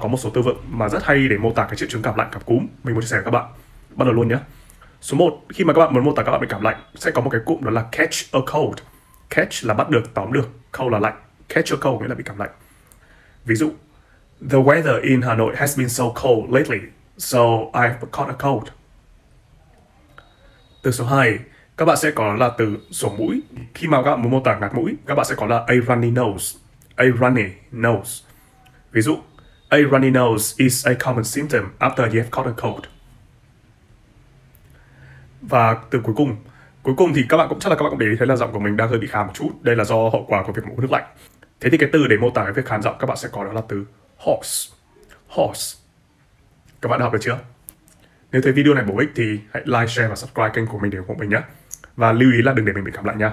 có một số từ vựng mà rất hay để mô tả cái triệu chứng cảm lạnh, cảm cúm. Mình muốn chia sẻ với các bạn. Bắt đầu luôn nhé. Số 1 khi mà các bạn muốn mô tả các bạn bị cảm lạnh, sẽ có một cái cụm đó là catch a cold. Catch là bắt được, tóm được, cold là lạnh. Catch a cold nghĩa là bị cảm lạnh. Ví dụ, the weather in Hanoi has been so cold lately, so I've caught a cold. Từ số 2 các bạn sẽ có là từ sổ mũi. Khi mà các bạn muốn mô tả ngạt mũi, các bạn sẽ có là a runny nose. A runny nose. Ví dụ A runny nose is a common symptom after you have caught a cold. Và từ cuối cùng, cuối cùng thì các bạn cũng chắc là các bạn cũng để ý thấy là giọng của mình đang hơi bị khàn một chút. Đây là do hậu quả của việc uống nước lạnh. Thế thì cái từ để mô tả cái việc khàn giọng các bạn sẽ có đó là từ hoarse. Hoarse. Các bạn đã học được chưa? Nếu thấy video này bổ ích thì hãy like, share và subscribe kênh của mình để ủng hộ mình nhé. Và lưu ý là đừng để mình bị cảm lạnh nha.